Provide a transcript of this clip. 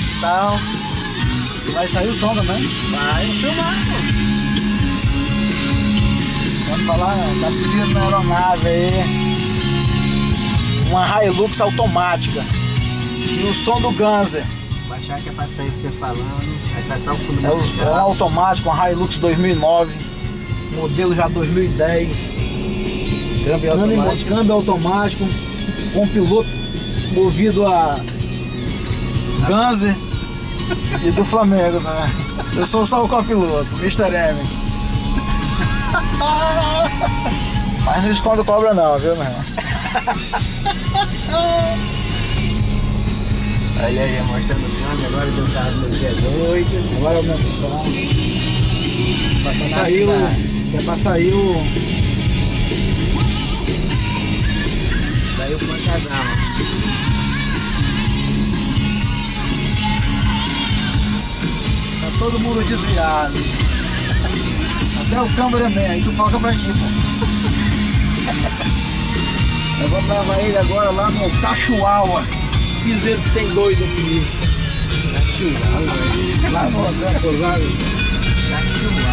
e tal. Vai sair o som também. Vai filmar, pô. Vamos falar, tá se vindo na aeronave aí. Uma Hilux automática. E o som do Ganzer. Baixar que é pra sair você falando. Aí sai só o fundo É, é um automático, uma Hilux 2009. Modelo já 2010. Câmbio Câmbio, automático. câmbio automático. Com piloto movido a Ganzer e do Flamengo também. Eu sou só o copiloto, Mr. M. Mas não esconde cobra não, viu, meu irmão? Olha aí, mostrando o câmbio. Agora deu carro no dia 8. Agora aumenta o som. Pra sair o. É pra sair o todo mundo desviado. Até o cameraman, aí tu foca pra ti, pô. Eu vou levar ele agora lá no Tachuaua. Piseiro que tem doido aqui. Lá no Lá no